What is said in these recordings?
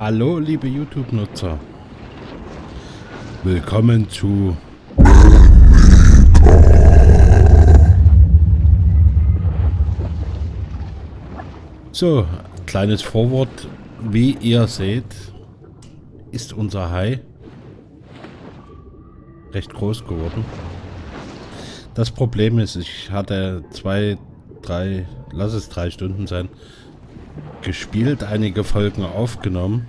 Hallo, liebe YouTube-Nutzer. Willkommen zu... So, kleines Vorwort. Wie ihr seht, ist unser Hai recht groß geworden. Das Problem ist, ich hatte zwei, drei, lass es drei Stunden sein, gespielt, einige Folgen aufgenommen.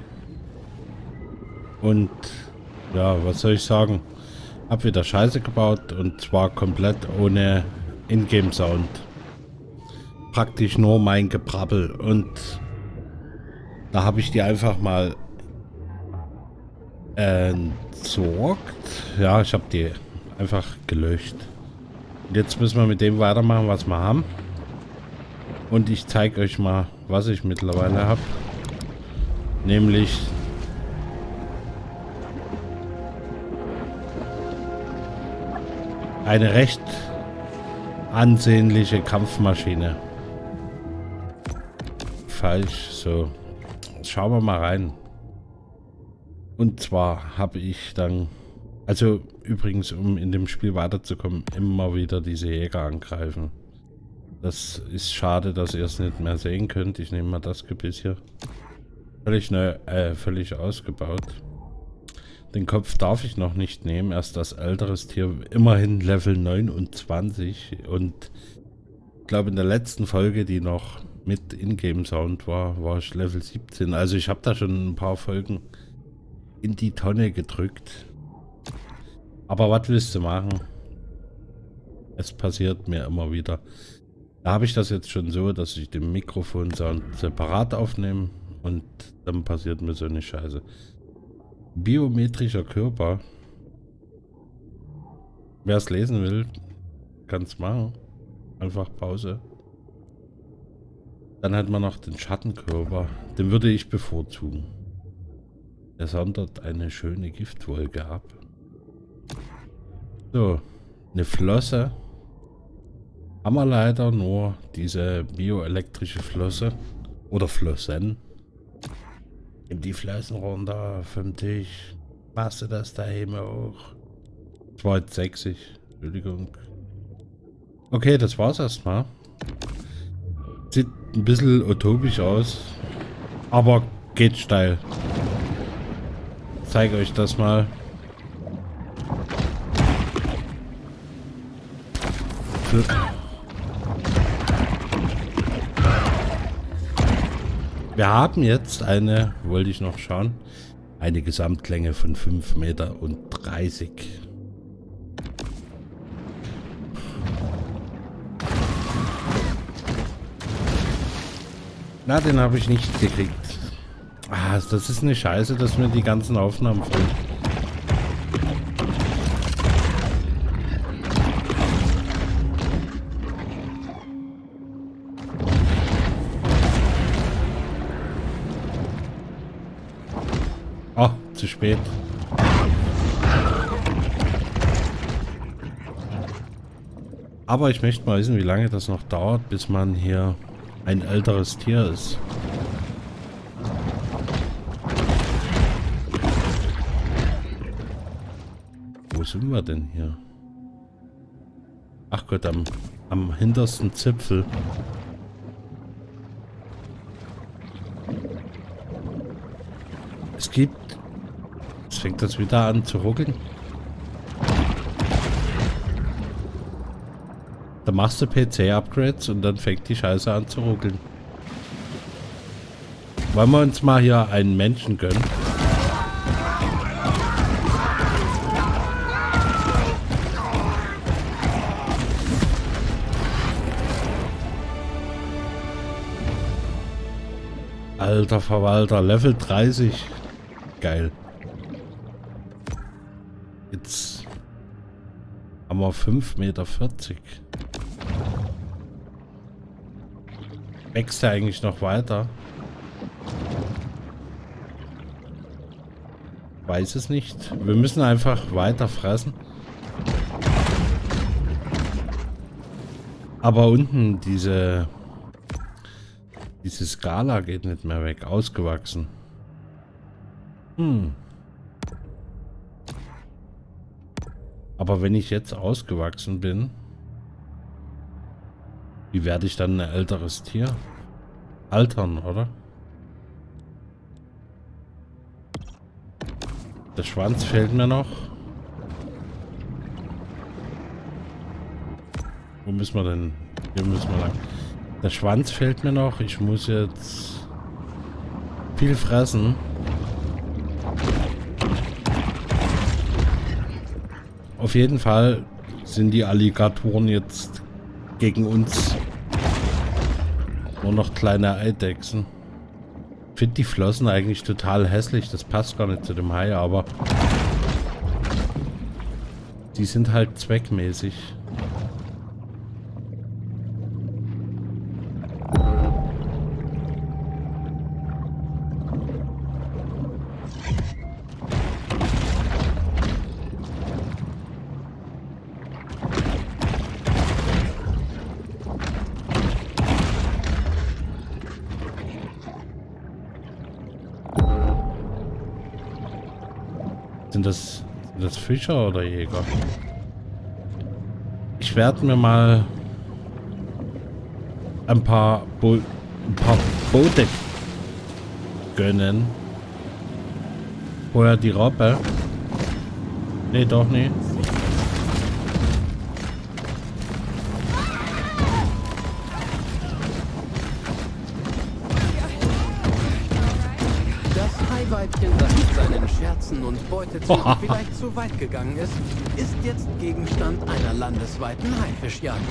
Und ja, was soll ich sagen? Hab wieder Scheiße gebaut und zwar komplett ohne Ingame-Sound. Praktisch nur mein Gebrabbel und da habe ich die einfach mal entsorgt. Ja, ich habe die einfach gelöscht. Jetzt müssen wir mit dem weitermachen, was wir haben. Und ich zeige euch mal, was ich mittlerweile habe. Nämlich eine recht ansehnliche Kampfmaschine. Falsch, so. Schauen wir mal rein. Und zwar habe ich dann, also übrigens, um in dem Spiel weiterzukommen, immer wieder diese Jäger angreifen. Das ist schade, dass ihr es nicht mehr sehen könnt. Ich nehme mal das Gebiss hier. Völlig neu, äh, völlig ausgebaut. Den Kopf darf ich noch nicht nehmen. Erst das älteres Tier. Immerhin Level 29. Und ich glaube in der letzten Folge, die noch mit Ingame-Sound war, war ich Level 17. Also ich habe da schon ein paar Folgen in die Tonne gedrückt. Aber was willst du machen? Es passiert mir immer wieder. Habe ich das jetzt schon so, dass ich den Mikrofon-Sound separat aufnehme und dann passiert mir so eine Scheiße. Biometrischer Körper. Wer es lesen will, kann es machen. Einfach Pause. Dann hat man noch den Schattenkörper. Den würde ich bevorzugen. Er sondert eine schöne Giftwolke ab. So, eine Flosse. Haben wir leider nur diese bioelektrische Flosse. Oder Flossen. Nimm die Flossen runter vom Tisch. Machst du das da eben auch? 260. Entschuldigung. Okay, das war's erstmal. Sieht ein bisschen utopisch aus. Aber geht steil. Ich zeige euch das mal. Für Wir haben jetzt eine, wollte ich noch schauen, eine Gesamtlänge von 5 Meter und 30. Na, den habe ich nicht gekriegt. Ah, das ist eine Scheiße, dass mir die ganzen Aufnahmen fehlen. Zu spät. Aber ich möchte mal wissen, wie lange das noch dauert, bis man hier ein älteres Tier ist. Wo sind wir denn hier? Ach Gott, am, am hintersten Zipfel. Es gibt fängt das wieder an zu ruckeln. Da machst du PC-Upgrades und dann fängt die Scheiße an zu ruckeln. Wollen wir uns mal hier einen Menschen gönnen? Alter Verwalter, Level 30. Geil. Haben wir 5,40 Meter. Wächst er eigentlich noch weiter? Weiß es nicht. Wir müssen einfach weiter fressen. Aber unten diese diese Skala geht nicht mehr weg. Ausgewachsen. Hm. Aber wenn ich jetzt ausgewachsen bin, wie werde ich dann ein älteres Tier? Altern, oder? Der Schwanz fehlt mir noch. Wo müssen wir denn? Hier müssen wir lang. Der Schwanz fehlt mir noch. Ich muss jetzt viel fressen. Auf jeden Fall sind die Alligatoren jetzt gegen uns nur noch kleine Eidechsen. Ich finde die Flossen eigentlich total hässlich. Das passt gar nicht zu dem Hai, aber die sind halt zweckmäßig. Sind das, sind das Fischer oder Jäger? Ich werde mir mal ein paar, Bo ein paar Boote gönnen. Vorher die Robbe. Nee, doch nicht. vielleicht zu weit gegangen ist, ist jetzt Gegenstand einer landesweiten Haifischjagd.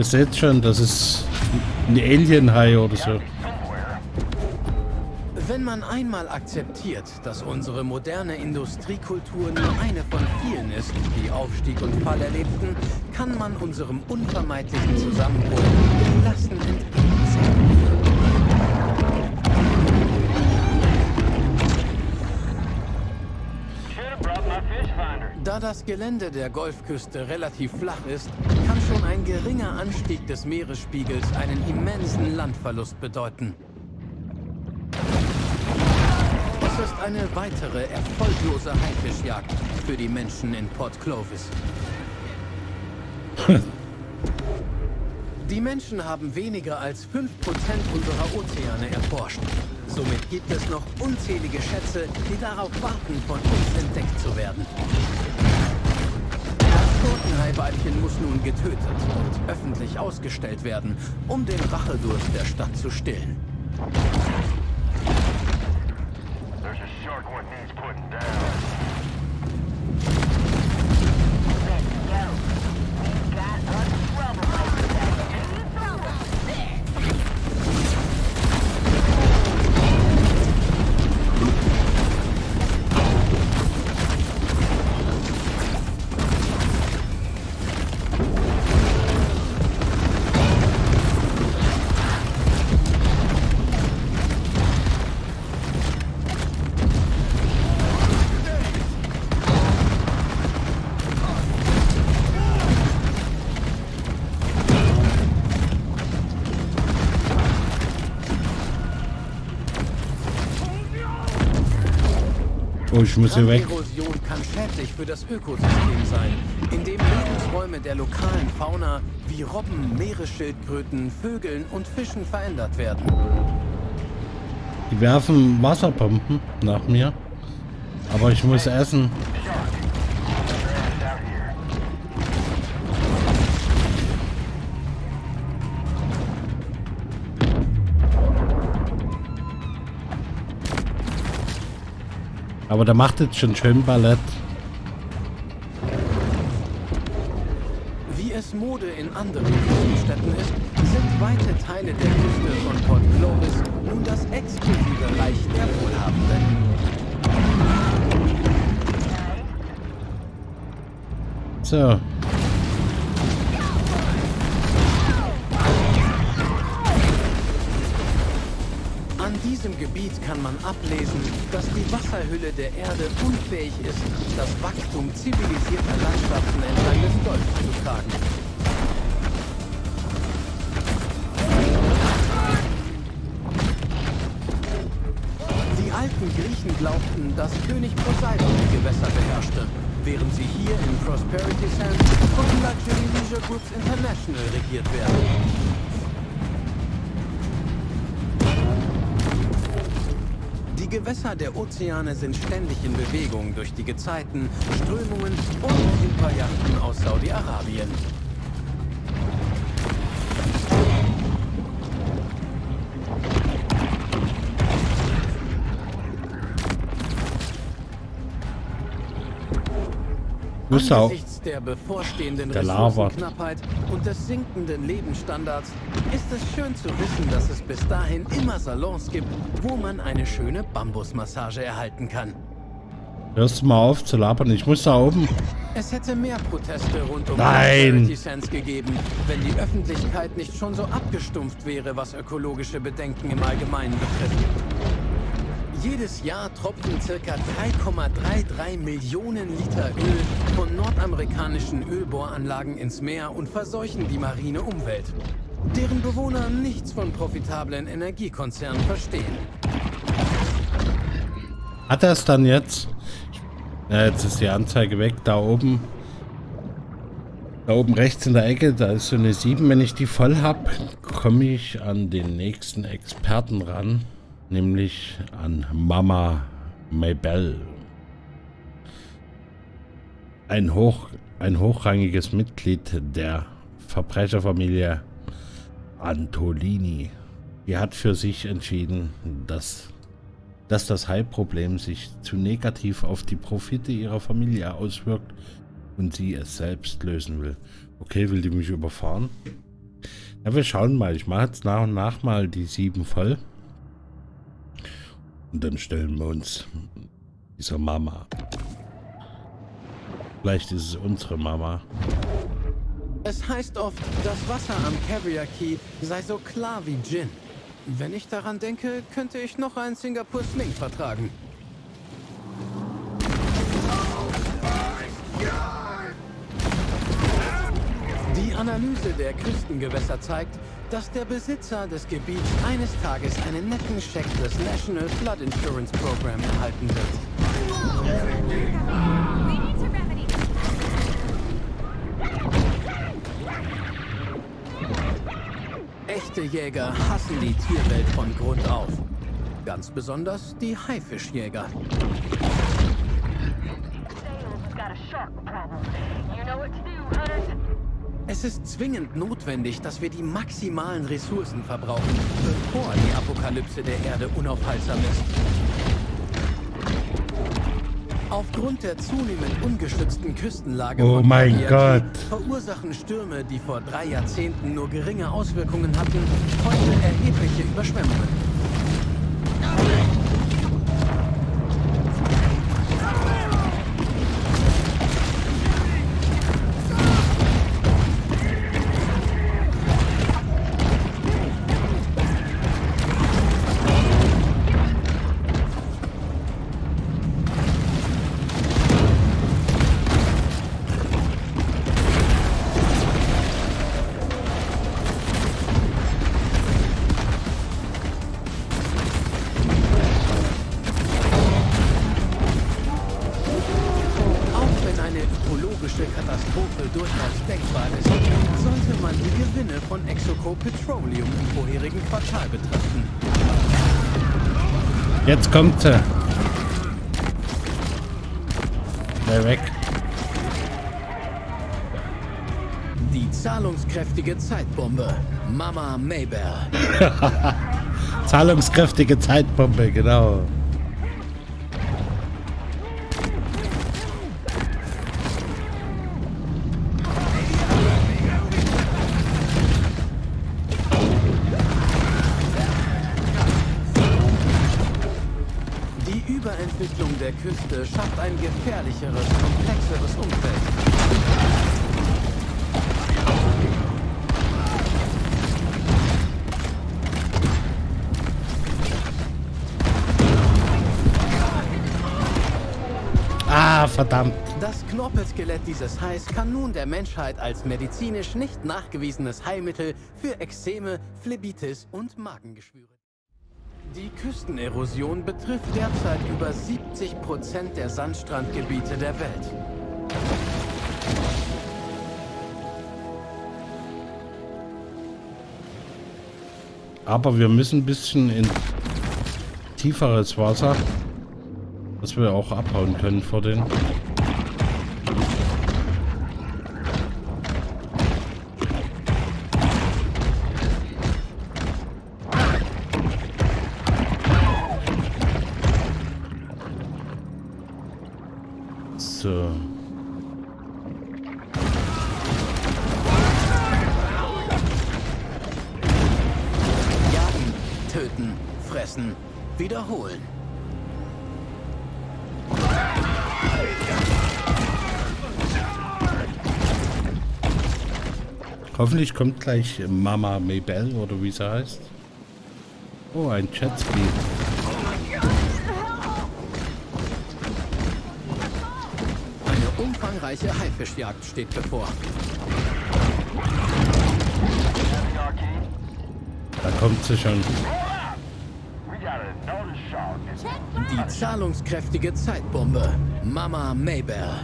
Ihr seht schon, das ist ein Alien-Hai oder so. Wenn man einmal akzeptiert, dass unsere moderne Industriekultur nur eine von vielen ist, die Aufstieg und Fall erlebten, kann man unserem unvermeidlichen Zusammenbruch gelassen entgegensehen. Da das Gelände der Golfküste relativ flach ist, kann ein geringer Anstieg des Meeresspiegels einen immensen Landverlust bedeuten. Es ist eine weitere erfolglose Haifischjagd für die Menschen in Port Clovis. Die Menschen haben weniger als 5% unserer Ozeane erforscht. Somit gibt es noch unzählige Schätze, die darauf warten, von uns entdeckt zu werden. Totenhaiweibchen muss nun getötet und öffentlich ausgestellt werden, um den Rachedurst der Stadt zu stillen. Oh, ich muss hier weg. Erosion kann schädlich für das Ökosystem sein, indem Lebensräume der lokalen Fauna wie Robben, Meeresschildkröten, Vögeln und Fischen verändert werden. Die werfen Wasserpumpen nach mir. Aber ich muss essen. Aber der macht jetzt schon schön Ballett. Wie es Mode in anderen Städten ist, sind weite Teile der Küste von Port Clovis nun das exklusive Reich der Wohlhabenden. So. An diesem Gebiet kann man ablesen, dass die Wasserhülle der Erde unfähig ist, das Wachstum zivilisierter Landschaften entlang des Golfs zu tragen. Die alten Griechen glaubten, dass König Poseidon die Gewässer beherrschte, während sie hier in Prosperity Sands von Luxury Leisure Groups International regiert werden. Gewässer der Ozeane sind ständig in Bewegung durch die Gezeiten, Strömungen und Superjachten aus Saudi-Arabien. Angesichts der bevorstehenden der Ressourcenknappheit und des sinkenden Lebensstandards ist es schön zu wissen, dass es bis dahin immer Salons gibt, wo man eine schöne Bambusmassage erhalten kann. Hörst du mal auf zu labern? Ich muss da oben. Es hätte mehr Proteste rund um Nein. Sense gegeben, wenn die Öffentlichkeit nicht schon so abgestumpft wäre, was ökologische Bedenken im Allgemeinen betrifft. Jedes Jahr tropfen ca. 3,33 Millionen Liter Öl von nordamerikanischen Ölbohranlagen ins Meer und verseuchen die marine Umwelt, deren Bewohner nichts von profitablen Energiekonzernen verstehen. Hat er es dann jetzt? Ja, jetzt ist die Anzeige weg. Da oben. Da oben rechts in der Ecke, da ist so eine 7. Wenn ich die voll habe, komme ich an den nächsten Experten ran nämlich an Mama Maybell. Ein, hoch, ein hochrangiges Mitglied der Verbrecherfamilie Antolini. Die hat für sich entschieden, dass, dass das Hai-Problem sich zu negativ auf die Profite ihrer Familie auswirkt und sie es selbst lösen will. Okay, will die mich überfahren? Ja, wir schauen mal. Ich mache jetzt nach und nach mal die sieben voll. Und dann stellen wir uns dieser Mama. Vielleicht ist es unsere Mama. Es heißt oft, das Wasser am Carrier Key sei so klar wie Gin. Wenn ich daran denke, könnte ich noch einen Singapur Sling vertragen. Die Analyse der Küstengewässer zeigt, dass der Besitzer des Gebiets eines Tages einen netten Scheck des National Flood Insurance Program erhalten wird. Echte Jäger hassen die Tierwelt von Grund auf. Ganz besonders die Haifischjäger. You know what to do, hunters. Es ist zwingend notwendig, dass wir die maximalen Ressourcen verbrauchen, bevor die Apokalypse der Erde unaufhaltsam ist. Aufgrund der zunehmend ungeschützten Küstenlage oh mein Gott. verursachen Stürme, die vor drei Jahrzehnten nur geringe Auswirkungen hatten, heute erhebliche Überschwemmungen. Jetzt kommt sie. Schnell weg. Die zahlungskräftige Zeitbombe. Mama Maybell. zahlungskräftige Zeitbombe, genau. Küste schafft ein gefährlicheres, komplexeres Umfeld. Ah, verdammt. Das Knorpelskelett dieses Hais kann nun der Menschheit als medizinisch nicht nachgewiesenes Heilmittel für Ekzeme, Phlebitis und Magengeschwüre. Die Küstenerosion betrifft derzeit über 70 Prozent der Sandstrandgebiete der Welt. Aber wir müssen ein bisschen in tieferes Wasser, dass wir auch abhauen können vor den. Hoffentlich kommt gleich Mama Maybell oder wie sie heißt. Oh, ein Jetski. Eine umfangreiche Haifischjagd steht bevor. Da kommt sie schon. Die zahlungskräftige Zeitbombe. Mama Maybell.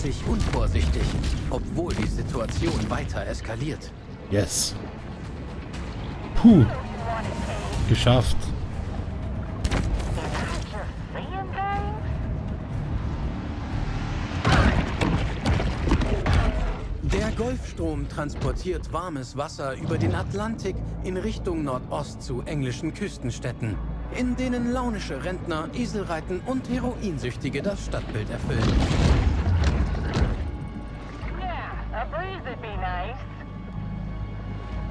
Zeigt sich unvorsichtig, obwohl die Situation weiter eskaliert. Yes. Puh. Geschafft. Der Golfstrom transportiert warmes Wasser über den Atlantik in Richtung Nordost zu englischen Küstenstädten, in denen launische Rentner, Eselreiten und Heroinsüchtige das Stadtbild erfüllen.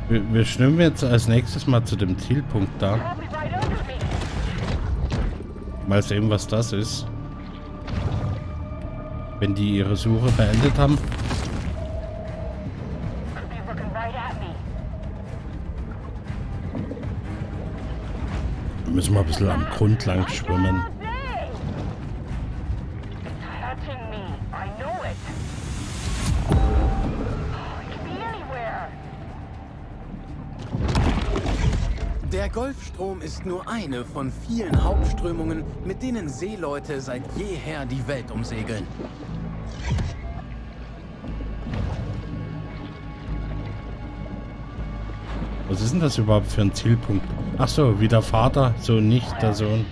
Wir, wir schwimmen jetzt als nächstes mal zu dem Zielpunkt da. Mal sehen, was das ist. Wenn die ihre Suche beendet haben. Müssen wir ein bisschen am Grund lang schwimmen. Der Golfstrom ist nur eine von vielen Hauptströmungen, mit denen Seeleute seit jeher die Welt umsegeln. Was ist denn das überhaupt für ein Zielpunkt? Ach so, wie der Vater, so nicht der Sohn.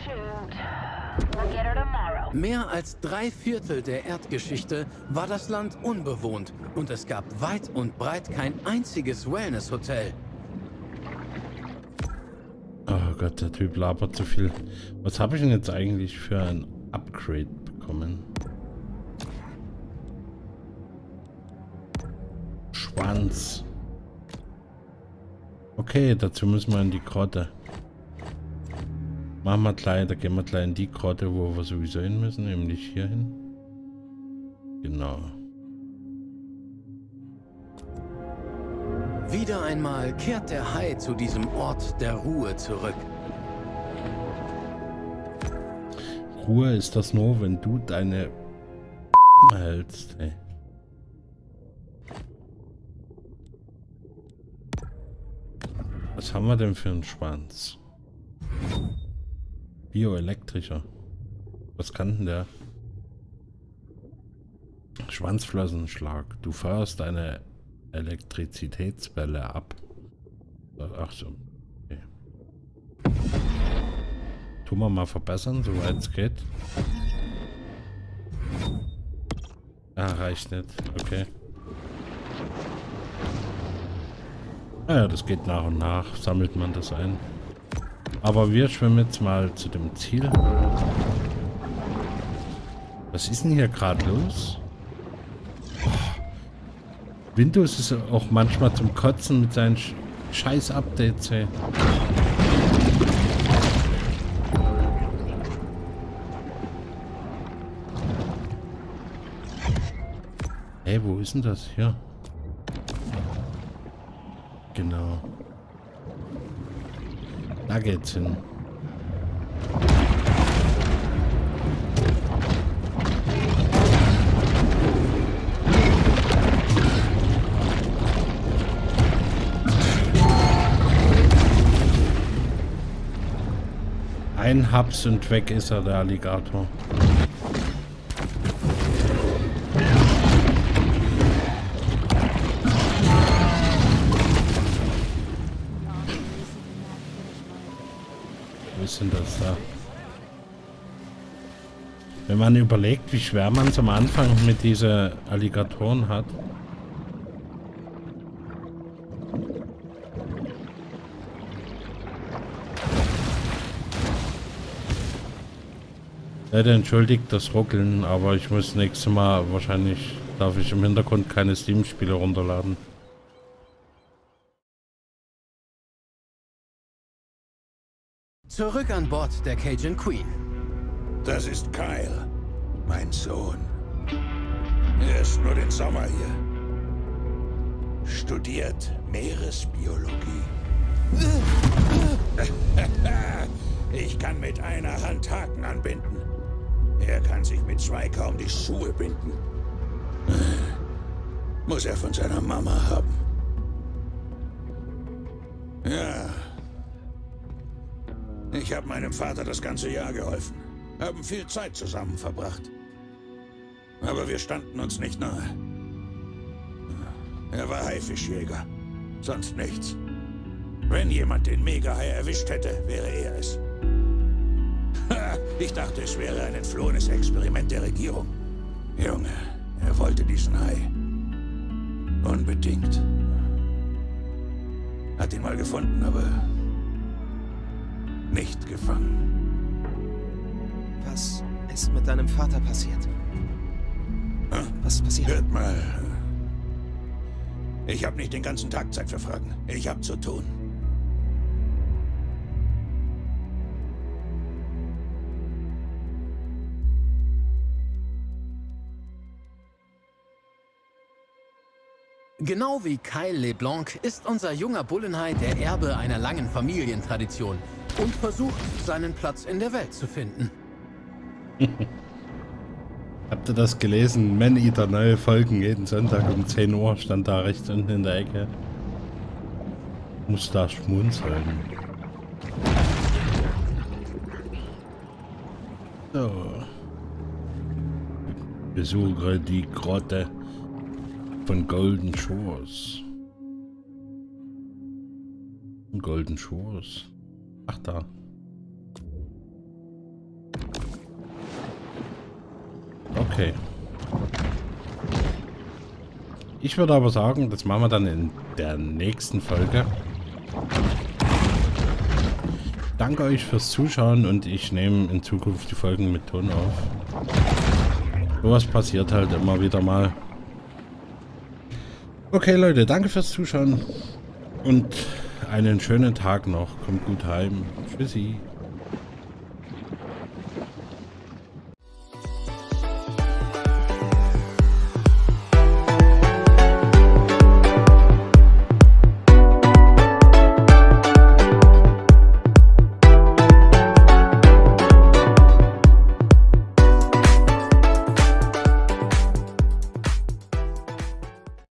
Mehr als drei Viertel der Erdgeschichte war das Land unbewohnt und es gab weit und breit kein einziges Wellness-Hotel. Gott, der Typ labert zu viel. Was habe ich denn jetzt eigentlich für ein Upgrade bekommen? Schwanz. Okay, dazu müssen wir in die Grotte. Machen wir gleich, da gehen wir gleich in die Grotte, wo wir sowieso hin müssen, nämlich hier hin. Genau. Wieder einmal kehrt der Hai zu diesem Ort der Ruhe zurück. Ruhe ist das nur, wenn du deine hältst. Ey. Was haben wir denn für einen Schwanz? Bioelektrischer. Was kann denn der? Schwanzflossenschlag. Du feuerst eine Elektrizitätswelle ab. Ach so. Okay. Tun wir mal verbessern, soweit es geht. Ah, reicht nicht. Okay. Naja, ah das geht nach und nach. Sammelt man das ein. Aber wir schwimmen jetzt mal zu dem Ziel. Was ist denn hier gerade los? Windows ist auch manchmal zum Kotzen mit seinen Sch scheiß Updates, ey. Hey, wo ist denn das? Hier. Genau. Da geht's hin. Ein Haps und weg ist er, der Alligator. Wo ist denn das da? Wenn man überlegt, wie schwer man es am Anfang mit diesen Alligatoren hat. Leider entschuldigt das Ruckeln, aber ich muss nächstes Mal wahrscheinlich, darf ich im Hintergrund keine Steam-Spiele runterladen. Zurück an Bord der Cajun Queen. Das ist Kyle, mein Sohn. Er ist nur den Sommer hier. Studiert Meeresbiologie. ich kann mit einer Hand Haken anbinden. Er kann sich mit zwei kaum die Schuhe binden. Muss er von seiner Mama haben. Ja. Ich habe meinem Vater das ganze Jahr geholfen. Haben viel Zeit zusammen verbracht. Aber wir standen uns nicht nahe. Er war Haifischjäger. Sonst nichts. Wenn jemand den Mega-Hai erwischt hätte, wäre er es. Ich dachte, es wäre ein entflohenes Experiment der Regierung. Junge, er wollte diesen Hai. Unbedingt. Hat ihn mal gefunden, aber nicht gefangen. Was ist mit deinem Vater passiert? Was ist passiert? Hört mal. Ich habe nicht den ganzen Tag Zeit für Fragen. Ich habe zu tun. Genau wie Kyle LeBlanc ist unser junger Bullenhai der Erbe einer langen Familientradition und versucht, seinen Platz in der Welt zu finden. Habt ihr das gelesen? Man Eater, neue Folgen jeden Sonntag um 10 Uhr stand da rechts unten in der Ecke. Muss da schmunzeln. So. Besuche die Grotte von Golden Shores. Golden Shores. Ach da. Okay. Ich würde aber sagen, das machen wir dann in der nächsten Folge. Danke euch fürs Zuschauen und ich nehme in Zukunft die Folgen mit Ton auf. Sowas passiert halt immer wieder mal. Okay, Leute, danke fürs Zuschauen und einen schönen Tag noch. Kommt gut heim. Tschüssi.